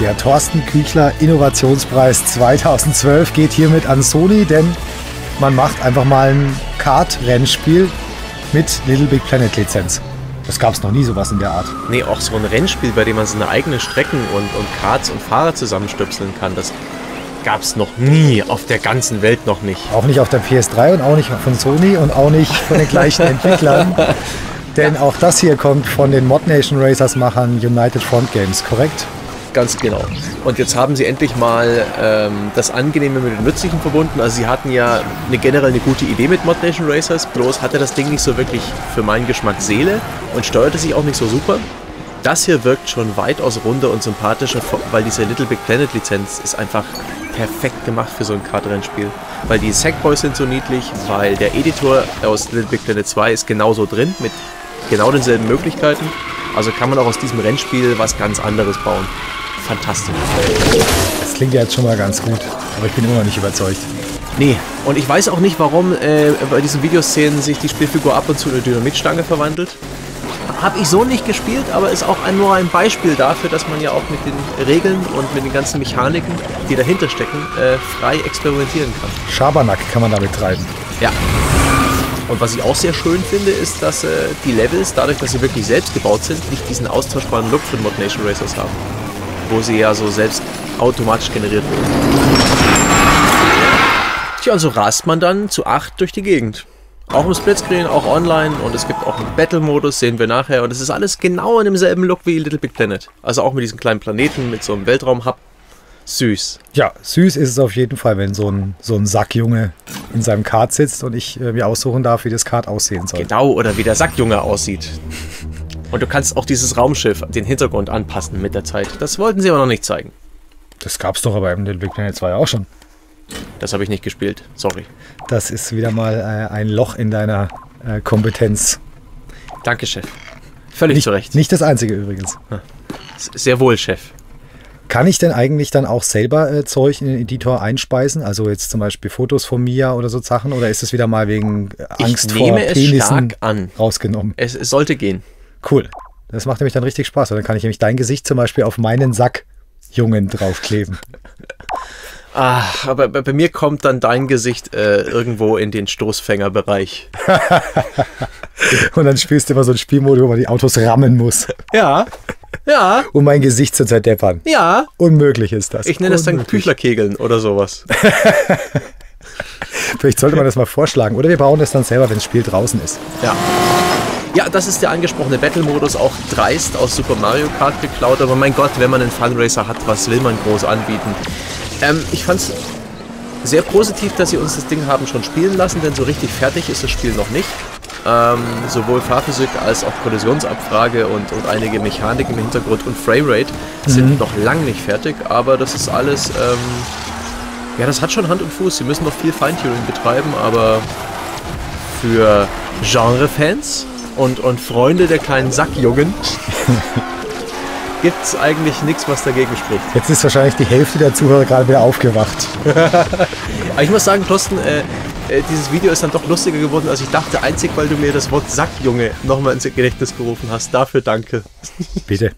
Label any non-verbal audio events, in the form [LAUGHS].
Der Thorsten Küchler Innovationspreis 2012 geht hiermit an Sony, denn man macht einfach mal ein Kart-Rennspiel mit Little Big Planet Lizenz. Das gab es noch nie sowas in der Art. Nee, auch so ein Rennspiel, bei dem man seine eigenen Strecken und, und Karts und Fahrer zusammenstöpseln kann, das gab es noch nie auf der ganzen Welt noch nicht. Auch nicht auf der PS3 und auch nicht von Sony und auch nicht von den gleichen [LAUGHS] Entwicklern. Denn auch das hier kommt von den Mod Nation Racers Machern United Front Games, korrekt? Ganz genau. Und jetzt haben sie endlich mal ähm, das Angenehme mit dem Nützlichen verbunden. Also sie hatten ja eine, generell eine gute Idee mit Mod Nation Racers, bloß hatte das Ding nicht so wirklich für meinen Geschmack Seele und steuerte sich auch nicht so super. Das hier wirkt schon weitaus runder und sympathischer, weil diese Little Big Planet Lizenz ist einfach perfekt gemacht für so ein Kartrennspiel. Weil die Sackboys sind so niedlich, weil der Editor aus Little Big Planet 2 ist genauso drin, mit genau denselben Möglichkeiten. Also kann man auch aus diesem Rennspiel was ganz anderes bauen fantastisch. Das klingt ja jetzt schon mal ganz gut, aber ich bin immer noch nicht überzeugt. Nee, und ich weiß auch nicht, warum äh, bei diesen Videoszenen sich die Spielfigur ab und zu in eine Dynamitstange verwandelt. Habe ich so nicht gespielt, aber ist auch ein, nur ein Beispiel dafür, dass man ja auch mit den Regeln und mit den ganzen Mechaniken, die dahinter stecken, äh, frei experimentieren kann. Schabernack kann man damit treiben. Ja. Und was ich auch sehr schön finde, ist, dass äh, die Levels, dadurch, dass sie wirklich selbst gebaut sind, nicht diesen austauschbaren Look von Mod Nation Racers haben wo sie ja so selbst automatisch generiert wurden. Tja, und so rast man dann zu acht durch die Gegend. Auch im Splitscreen, auch online und es gibt auch einen Battle-Modus, sehen wir nachher. Und es ist alles genau in demselben Look wie Little Big Planet. Also auch mit diesen kleinen Planeten, mit so einem Weltraum-Hub. Süß. Ja, süß ist es auf jeden Fall, wenn so ein, so ein Sackjunge in seinem Kart sitzt und ich äh, mir aussuchen darf, wie das Kart aussehen soll. Genau, oder wie der Sackjunge aussieht. Und du kannst auch dieses Raumschiff, den Hintergrund anpassen mit der Zeit. Das wollten sie aber noch nicht zeigen. Das gab's doch aber im Little Big Planet 2 auch schon. Das habe ich nicht gespielt, sorry. Das ist wieder mal äh, ein Loch in deiner äh, Kompetenz. Danke, Chef. Völlig nicht, zu Recht. Nicht das einzige übrigens. Sehr wohl, Chef. Kann ich denn eigentlich dann auch selber äh, Zeug in den Editor einspeisen? Also jetzt zum Beispiel Fotos von Mia oder so Sachen? Oder ist es wieder mal wegen Angst ich vor nehme Penissen es stark an. rausgenommen? Es, es sollte gehen. Cool. Das macht nämlich dann richtig Spaß. Und dann kann ich nämlich dein Gesicht zum Beispiel auf meinen Sack Jungen draufkleben. Ah, aber bei, mir kommt dann dein Gesicht äh, irgendwo in den Stoßfängerbereich. [LAUGHS] Und dann spielst du immer so ein Spielmodus, wo man die Autos rammen muss. Ja. Ja. Um mein Gesicht zu zerdeppern. Ja. Unmöglich ist das. Ich nenne das dann Küchlerkegeln oder sowas. [LAUGHS] Vielleicht sollte man das mal vorschlagen. Oder wir bauen das dann selber, wenn das Spiel draußen ist. Ja. Ja, das ist der angesprochene Battle-Modus, auch dreist aus Super Mario Kart geklaut. Aber mein Gott, wenn man einen Funracer hat, was will man groß anbieten? Ähm, ich fand's sehr positiv, dass sie uns das Ding haben schon spielen lassen, denn so richtig fertig ist das Spiel noch nicht. Ähm, sowohl Fahrphysik als auch Kollisionsabfrage und, und einige Mechanik im Hintergrund und Framerate sind mhm. noch lang nicht fertig, aber das ist alles, ähm, ja, das hat schon Hand und Fuß. Sie müssen noch viel Feintuning betreiben, aber für Genre-Fans und, und Freunde der kleinen Sackjungen gibt es eigentlich nichts, was dagegen spricht. Jetzt ist wahrscheinlich die Hälfte der Zuhörer gerade wieder aufgewacht. [LAUGHS] Aber ich muss sagen, Thorsten, äh, äh, dieses Video ist dann doch lustiger geworden, als ich dachte. Einzig, weil du mir das Wort Sackjunge nochmal ins Gedächtnis gerufen hast. Dafür danke. Bitte.